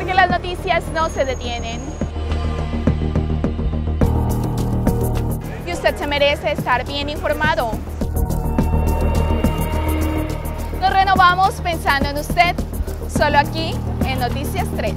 Porque las noticias no se detienen. Y usted se merece estar bien informado. Nos renovamos pensando en usted, solo aquí en Noticias 3.